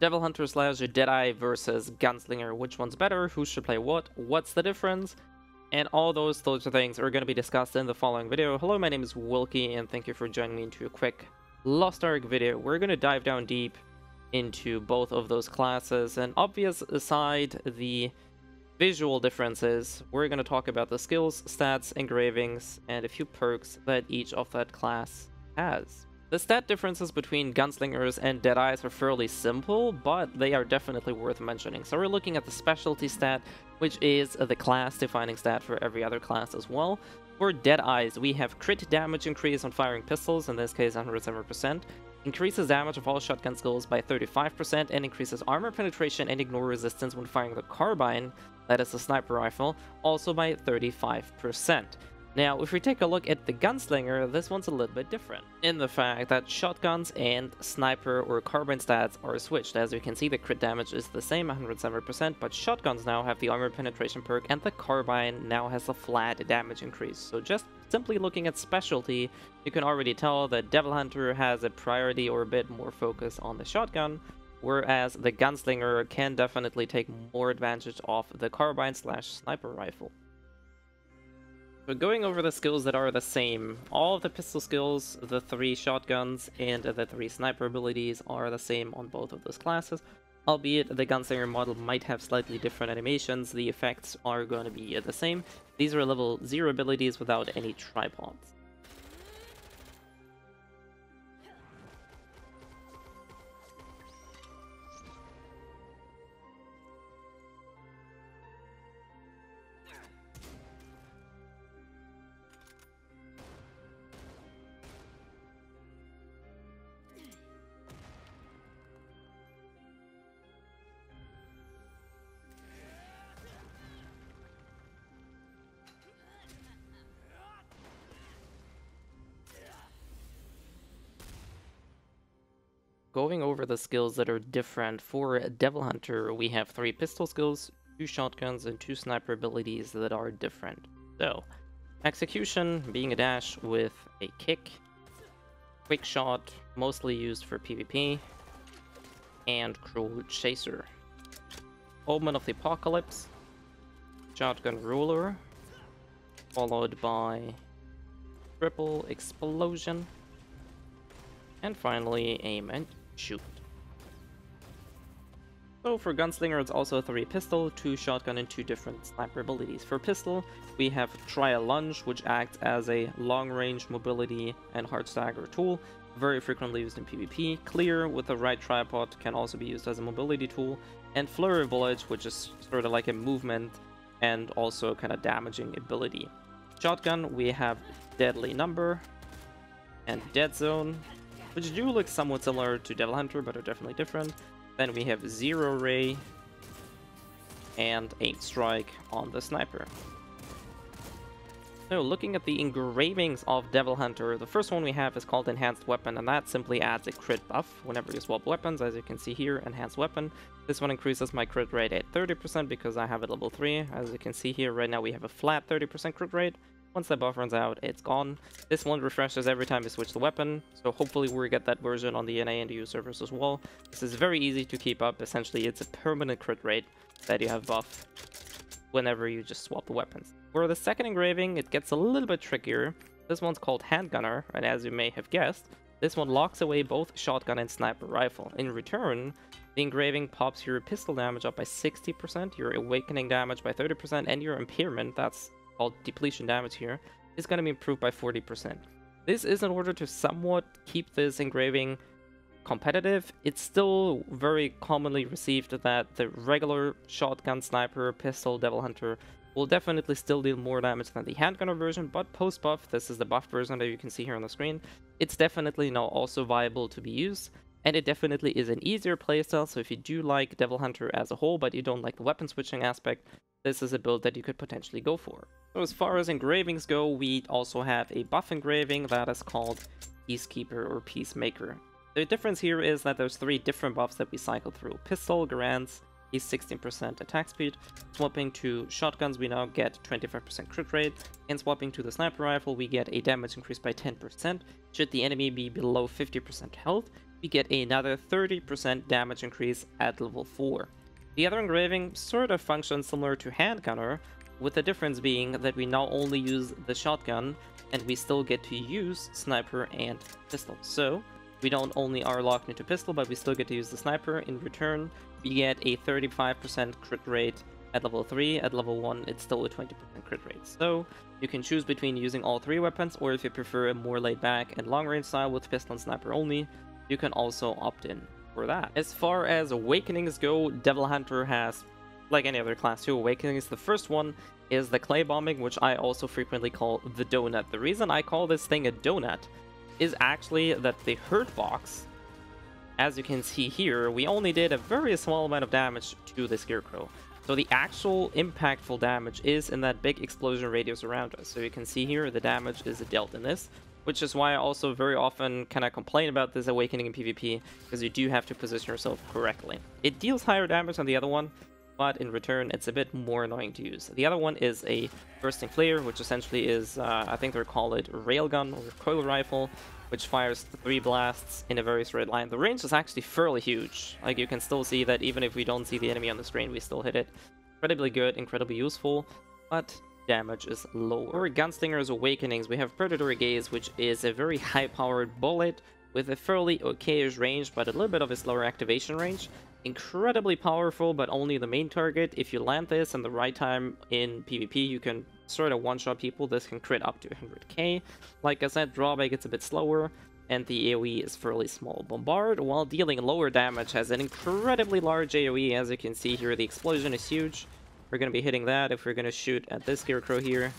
Devil Hunter slash Deadeye versus Gunslinger. Which one's better? Who should play what? What's the difference? And all those sorts of things are going to be discussed in the following video. Hello, my name is Wilky, and thank you for joining me into a quick Lost Ark video. We're going to dive down deep into both of those classes, and obvious aside the visual differences, we're going to talk about the skills, stats, engravings, and a few perks that each of that class has. The stat differences between Gunslingers and Deadeyes are fairly simple, but they are definitely worth mentioning. So we're looking at the specialty stat, which is the class-defining stat for every other class as well. For Deadeyes, we have crit damage increase on firing pistols, in this case 107%, increases damage of all shotgun skills by 35%, and increases armor penetration and ignore resistance when firing the carbine, that is the sniper rifle, also by 35%. Now, if we take a look at the Gunslinger, this one's a little bit different, in the fact that shotguns and sniper or carbine stats are switched. As you can see, the crit damage is the same, 107%, but shotguns now have the armor penetration perk, and the carbine now has a flat damage increase. So just simply looking at specialty, you can already tell that Devil Hunter has a priority or a bit more focus on the shotgun, whereas the Gunslinger can definitely take more advantage of the carbine slash sniper rifle. Going over the skills that are the same, all of the pistol skills, the three shotguns, and the three sniper abilities are the same on both of those classes, albeit the Gunslinger model might have slightly different animations, the effects are going to be the same. These are level 0 abilities without any tripods. Going over the skills that are different for Devil Hunter, we have three pistol skills, two shotguns, and two sniper abilities that are different. So, Execution being a dash with a kick, Quick Shot, mostly used for PvP, and Cruel Chaser. Omen of the Apocalypse, Shotgun Ruler, followed by Triple Explosion, and finally Aim and shoot. So for Gunslinger, it's also three pistol, two shotgun, and two different sniper abilities. For pistol, we have Trial Lunge, which acts as a long-range mobility and hard stagger tool, very frequently used in PvP. Clear, with the right tripod, can also be used as a mobility tool. And Flurry Bullets, which is sort of like a movement and also kind of damaging ability. Shotgun, we have Deadly Number and Dead Zone, which do look somewhat similar to Devil Hunter, but are definitely different. Then we have Zero Ray and Aim Strike on the Sniper. So looking at the engravings of Devil Hunter, the first one we have is called Enhanced Weapon, and that simply adds a crit buff whenever you swap weapons, as you can see here, Enhanced Weapon. This one increases my crit rate at 30% because I have it level 3. As you can see here, right now we have a flat 30% crit rate, once that buff runs out, it's gone. This one refreshes every time you switch the weapon, so hopefully we'll get that version on the NA and EU servers as well. This is very easy to keep up. Essentially, it's a permanent crit rate that you have buff whenever you just swap the weapons. For the second engraving, it gets a little bit trickier. This one's called Handgunner, and as you may have guessed, this one locks away both shotgun and sniper rifle. In return, the engraving pops your pistol damage up by 60%, your awakening damage by 30%, and your impairment, that's called depletion damage here, is going to be improved by 40%. This is in order to somewhat keep this engraving competitive. It's still very commonly received that the regular shotgun, sniper, pistol, devil hunter will definitely still deal more damage than the handgunner version, but post-buff, this is the buff version that you can see here on the screen, it's definitely now also viable to be used, and it definitely is an easier playstyle, so if you do like Devil Hunter as a whole, but you don't like the weapon switching aspect, this is a build that you could potentially go for. So as far as engravings go, we also have a buff engraving that is called Peacekeeper or Peacemaker. The difference here is that there's three different buffs that we cycle through. Pistol grants a 16% attack speed, swapping to shotguns we now get 25% crit rate, and swapping to the sniper rifle we get a damage increase by 10% should the enemy be below 50% health, we get another 30% damage increase at level 4. The other engraving sort of functions similar to Handgunner, with the difference being that we now only use the shotgun and we still get to use sniper and pistol. So we don't only are locked into pistol, but we still get to use the sniper. In return, we get a 35% crit rate at level 3. At level 1, it's still a 20% crit rate. So you can choose between using all three weapons, or if you prefer a more laid back and long range style with pistol and sniper only, you can also opt in for that. As far as awakenings go, Devil Hunter has like any other class 2 awakenings. The first one is the clay bombing, which I also frequently call the donut. The reason I call this thing a donut is actually that the hurt box, as you can see here, we only did a very small amount of damage to the Scarecrow. So the actual impactful damage is in that big explosion radius around us. So you can see here the damage is dealt in this, which is why I also very often kind of complain about this Awakening in PvP, because you do have to position yourself correctly. It deals higher damage than the other one, but in return it's a bit more annoying to use. The other one is a bursting flare, which essentially is, uh, I think they call it railgun or coil rifle, which fires three blasts in a very straight line. The range is actually fairly huge. Like you can still see that even if we don't see the enemy on the screen, we still hit it. Incredibly good, incredibly useful, but damage is lower. For Gunslinger's Awakenings, we have Predatory Gaze, which is a very high-powered bullet with a fairly okayish range, but a little bit of a slower activation range incredibly powerful, but only the main target. If you land this in the right time in PvP, you can sort of one-shot people. This can crit up to 100k. Like I said, drawback it's a bit slower, and the AoE is fairly small. Bombard, while dealing lower damage, has an incredibly large AoE. As you can see here, the explosion is huge. We're going to be hitting that if we're going to shoot at this Scarecrow here.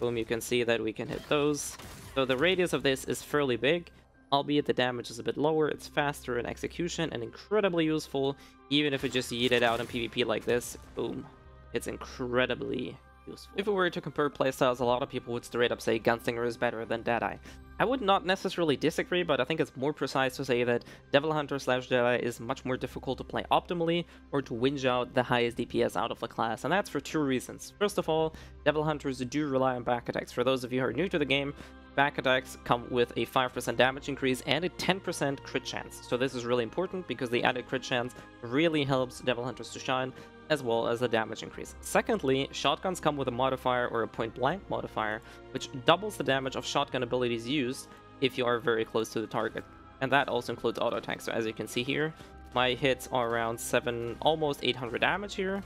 Boom, you can see that we can hit those. So the radius of this is fairly big, albeit the damage is a bit lower, it's faster in execution and incredibly useful, even if it just yeet it out in PvP like this, boom, it's incredibly useful. If we were to compare playstyles, a lot of people would straight up say Gunslinger is better than Deadeye. I would not necessarily disagree, but I think it's more precise to say that Devil Hunter slash Deadeye is much more difficult to play optimally or to winge out the highest DPS out of the class, and that's for two reasons. First of all, Devil Hunters do rely on back attacks. For those of you who are new to the game, back attacks come with a 5% damage increase and a 10% crit chance. So this is really important because the added crit chance really helps Devil Hunters to shine, as well as the damage increase. Secondly, shotguns come with a modifier or a point blank modifier, which doubles the damage of shotgun abilities used if you are very close to the target. And that also includes auto attacks. So as you can see here, my hits are around 7, almost 800 damage here.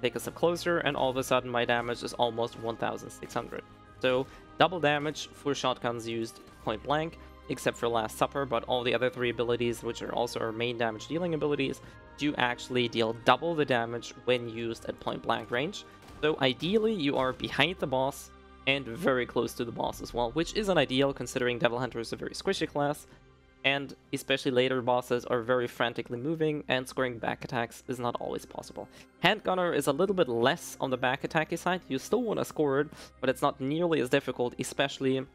Take a step closer, and all of a sudden my damage is almost 1600. So double damage for shotguns used point blank, except for Last Supper, but all the other three abilities, which are also our main damage dealing abilities, do actually deal double the damage when used at point blank range. So ideally you are behind the boss and very close to the boss as well, which isn't ideal considering Devil Hunter is a very squishy class, and especially later bosses are very frantically moving and scoring back attacks is not always possible. Handgunner is a little bit less on the back attacky side, you still want to score it, but it's not nearly as difficult, especially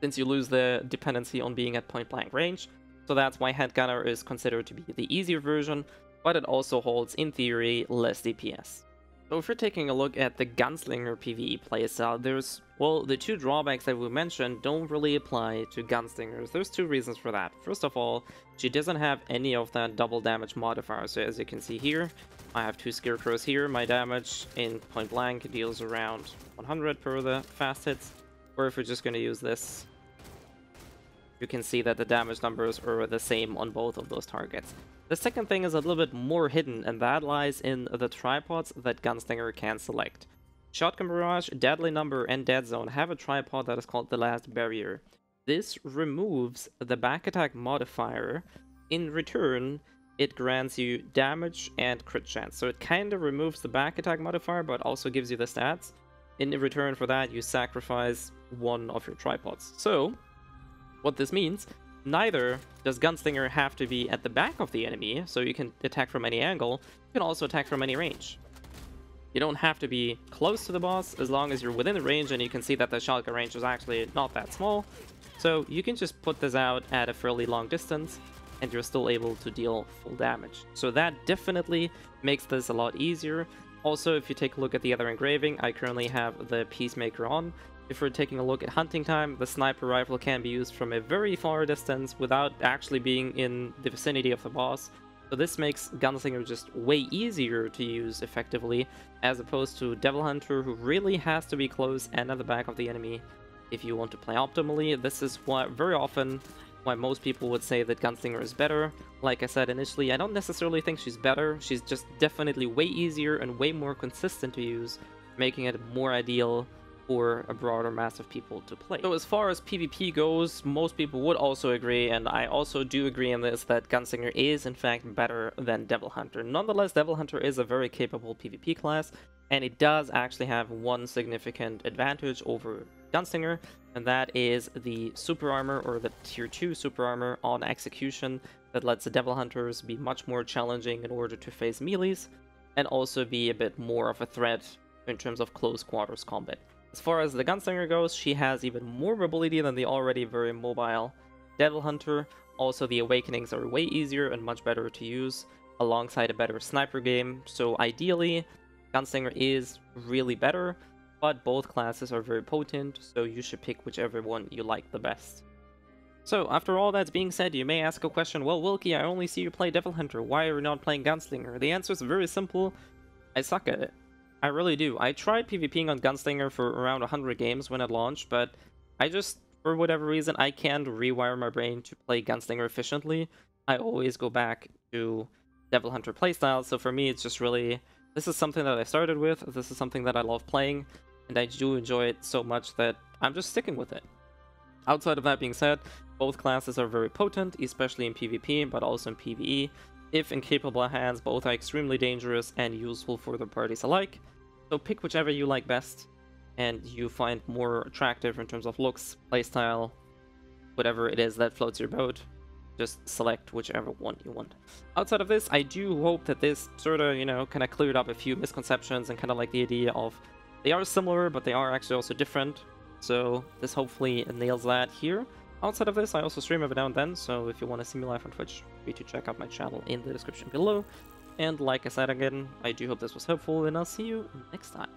since you lose the dependency on being at point blank range, so that's why Handgunner is considered to be the easier version, but it also holds, in theory, less DPS. So if we're taking a look at the Gunslinger PvE playstyle, there's, well, the two drawbacks that we mentioned don't really apply to Gunslingers. There's two reasons for that. First of all, she doesn't have any of that double damage modifier. So as you can see here, I have two Scarecrows here. My damage in point blank deals around 100 per the fast hits. Or if we're just going to use this, you can see that the damage numbers are the same on both of those targets. The second thing is a little bit more hidden, and that lies in the tripods that Gunslinger can select. Shotgun Barrage, Deadly Number, and Dead Zone have a tripod that is called the Last Barrier. This removes the back attack modifier. In return, it grants you damage and crit chance. So it kind of removes the back attack modifier, but also gives you the stats. In return for that, you sacrifice one of your tripods. So, what this means Neither does Gunslinger have to be at the back of the enemy, so you can attack from any angle. You can also attack from any range. You don't have to be close to the boss as long as you're within the range and you can see that the shotgun range is actually not that small. So you can just put this out at a fairly long distance and you're still able to deal full damage. So that definitely makes this a lot easier. Also, if you take a look at the other engraving, I currently have the Peacemaker on, If we're taking a look at hunting time, the sniper rifle can be used from a very far distance without actually being in the vicinity of the boss. So this makes Gunslinger just way easier to use effectively, as opposed to Devil Hunter who really has to be close and at the back of the enemy if you want to play optimally. This is why very often why most people would say that Gunslinger is better. Like I said initially, I don't necessarily think she's better, she's just definitely way easier and way more consistent to use, making it more ideal for a broader mass of people to play. So as far as PvP goes, most people would also agree, and I also do agree in this, that Gunslinger is in fact better than Devil Hunter. Nonetheless, Devil Hunter is a very capable PvP class, and it does actually have one significant advantage over Gunslinger, and that is the super armor or the tier 2 super armor on execution that lets the Devil Hunters be much more challenging in order to face melees, and also be a bit more of a threat in terms of close quarters combat. As far as the Gunslinger goes, she has even more mobility than the already very mobile Devil Hunter. Also, the Awakenings are way easier and much better to use alongside a better sniper game. So ideally, Gunslinger is really better, but both classes are very potent, so you should pick whichever one you like the best. So, after all that's being said, you may ask a question, well, Wilky, I only see you play Devil Hunter, why are you not playing Gunslinger? The answer is very simple, I suck at it. I really do. I tried PvPing on Gunslinger for around 100 games when it launched, but I just, for whatever reason, I can't rewire my brain to play Gunslinger efficiently. I always go back to Devil Hunter playstyle, so for me it's just really... This is something that I started with, this is something that I love playing, and I do enjoy it so much that I'm just sticking with it. Outside of that being said, both classes are very potent, especially in PvP, but also in PvE. If in capable hands, both are extremely dangerous and useful for the parties alike. So pick whichever you like best and you find more attractive in terms of looks, playstyle, whatever it is that floats your boat. Just select whichever one you want. Outside of this, I do hope that this sort of, you know, kind of cleared up a few misconceptions and kind of like the idea of they are similar, but they are actually also different. So this hopefully nails that here. Outside of this, I also stream every now and then, so if you want to see me live on Twitch, free to check out my channel in the description below. And like I said again, I do hope this was helpful and I'll see you next time.